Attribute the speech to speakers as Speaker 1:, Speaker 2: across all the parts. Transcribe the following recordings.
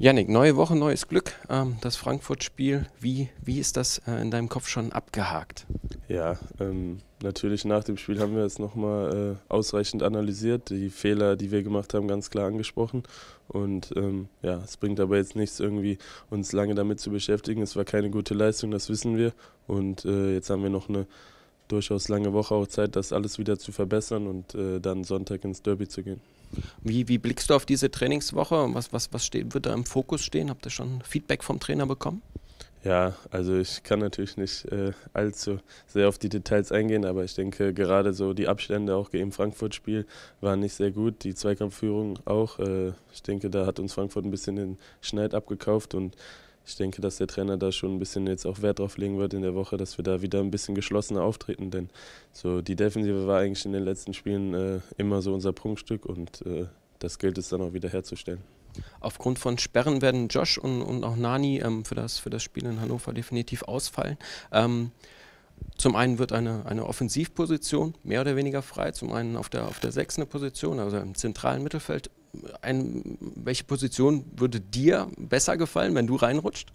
Speaker 1: Janik, neue Woche, neues Glück. Ähm, das Frankfurt-Spiel, wie, wie ist das äh, in deinem Kopf schon abgehakt?
Speaker 2: Ja, ähm, natürlich nach dem Spiel haben wir es nochmal äh, ausreichend analysiert, die Fehler, die wir gemacht haben, ganz klar angesprochen. Und ähm, ja, es bringt aber jetzt nichts, irgendwie uns lange damit zu beschäftigen. Es war keine gute Leistung, das wissen wir. Und äh, jetzt haben wir noch eine durchaus lange Woche auch Zeit, das alles wieder zu verbessern und äh, dann Sonntag ins Derby zu gehen.
Speaker 1: Wie, wie blickst du auf diese Trainingswoche? Was, was, was steht, wird da im Fokus stehen? Habt ihr schon Feedback vom Trainer bekommen?
Speaker 2: Ja, also ich kann natürlich nicht äh, allzu sehr auf die Details eingehen, aber ich denke gerade so die Abstände auch im Frankfurt-Spiel waren nicht sehr gut, die Zweikampfführung auch. Äh, ich denke, da hat uns Frankfurt ein bisschen den Schneid abgekauft und ich denke, dass der Trainer da schon ein bisschen jetzt auch Wert drauf legen wird in der Woche, dass wir da wieder ein bisschen geschlossener auftreten. Denn so die Defensive war eigentlich in den letzten Spielen äh, immer so unser Prunkstück und äh, das gilt es dann auch wieder herzustellen.
Speaker 1: Aufgrund von Sperren werden Josh und, und auch Nani ähm, für, das, für das Spiel in Hannover definitiv ausfallen. Ähm, zum einen wird eine, eine Offensivposition mehr oder weniger frei, zum einen auf der, auf der sechsten Position, also im zentralen Mittelfeld ein, welche Position würde dir besser gefallen, wenn du reinrutscht?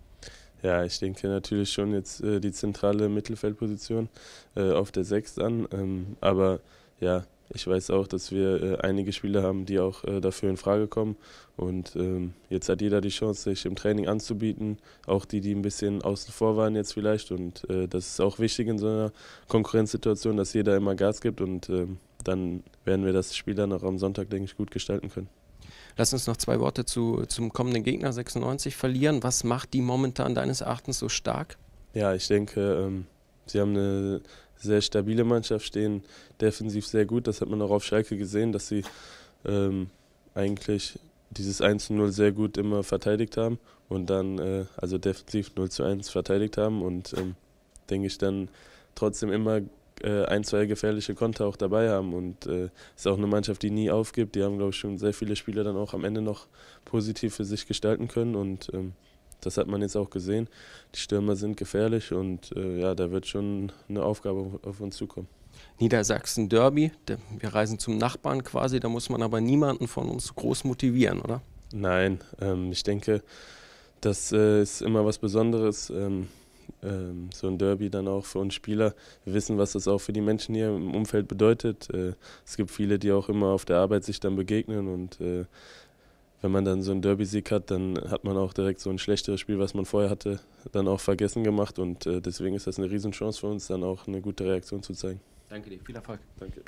Speaker 2: Ja, ich denke natürlich schon jetzt äh, die zentrale Mittelfeldposition äh, auf der 6 an. Ähm, aber ja, ich weiß auch, dass wir äh, einige Spieler haben, die auch äh, dafür in Frage kommen. Und ähm, jetzt hat jeder die Chance, sich im Training anzubieten. Auch die, die ein bisschen außen vor waren jetzt vielleicht. Und äh, das ist auch wichtig in so einer Konkurrenzsituation, dass jeder immer Gas gibt. Und ähm, dann werden wir das Spiel dann auch am Sonntag, denke ich, gut gestalten können.
Speaker 1: Lass uns noch zwei Worte zu, zum kommenden Gegner 96 verlieren. Was macht die momentan deines Erachtens so stark?
Speaker 2: Ja, ich denke, ähm, sie haben eine sehr stabile Mannschaft, stehen defensiv sehr gut. Das hat man auch auf Schalke gesehen, dass sie ähm, eigentlich dieses 1 0 sehr gut immer verteidigt haben und dann äh, also defensiv 0 zu 1 verteidigt haben und ähm, denke ich dann trotzdem immer äh, ein, zwei gefährliche Konter auch dabei haben. Und es äh, ist auch eine Mannschaft, die nie aufgibt. Die haben, glaube ich, schon sehr viele Spieler dann auch am Ende noch positiv für sich gestalten können. Und ähm, das hat man jetzt auch gesehen. Die Stürmer sind gefährlich und äh, ja, da wird schon eine Aufgabe auf uns zukommen.
Speaker 1: Niedersachsen Derby, wir reisen zum Nachbarn quasi, da muss man aber niemanden von uns groß motivieren, oder?
Speaker 2: Nein, ähm, ich denke, das äh, ist immer was Besonderes. Ähm, ähm, so ein Derby dann auch für uns Spieler. Wir wissen, was das auch für die Menschen hier im Umfeld bedeutet. Äh, es gibt viele, die auch immer auf der Arbeit sich dann begegnen und äh, wenn man dann so einen Derby-Sieg hat, dann hat man auch direkt so ein schlechteres Spiel, was man vorher hatte, dann auch vergessen gemacht und äh, deswegen ist das eine Riesenchance für uns, dann auch eine gute Reaktion zu zeigen.
Speaker 1: Danke dir, viel Erfolg.
Speaker 2: Danke.